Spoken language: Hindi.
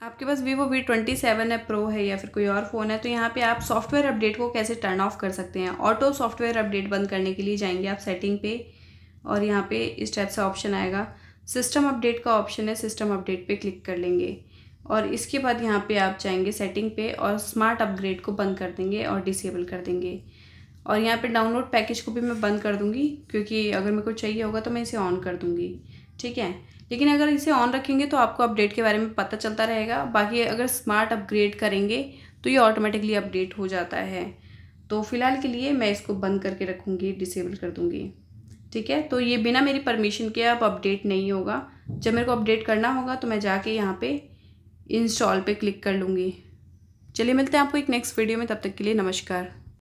आपके पास वीवो वी ट्वेंटी सेवन है प्रो है या फिर कोई और फ़ोन है तो यहाँ पे आप सॉफ्टवेयर अपडेट को कैसे टर्न ऑफ़ कर सकते हैं? ऑटो सॉफ्टवेयर अपडेट बंद करने के लिए जाएँगे आप सेटिंग पे और यहाँ पे इस टाइप से ऑप्शन आएगा। सिस्टम अपडेट का ऑप्शन है सिस्टम अपडेट पे क्लिक कर लेंगे और इसके बाद यहाँ पे आप जाएँगे सेटिंग पे और स्मार्ट अपग्रेड को बंद कर देंगे और डिसेबल कर देंगे। और यहाँ पे डाउनलोड पैकेज को भी मैं बंद कर दूँगी, क्योंकि अगर मेरे को चाहिए होगा तो मैं इसे ऑन कर दूँगी। ठीक है? लेकिन अगर इसे ऑन रखेंगे तो आपको अपडेट के बारे में पता चलता रहेगा। बाकी अगर स्मार्ट अपग्रेड करेंगे तो ये ऑटोमेटिकली अपडेट हो जाता है। तो फ़िलहाल के लिए मैं इसको बंद करके रखूँगी डिसेबल कर दूँगी। ठीक है? तो ये बिना मेरी परमिशन के अब अपडेट नहीं होगा। जब मेरे को अपडेट करना होगा तो मैं जाके यहाँ पे इंस्टॉल पे क्लिक कर लूँगी। चलिए मिलते हैं आपको एक नेक्स्ट वीडियो में। तब तक के लिए नमस्कार।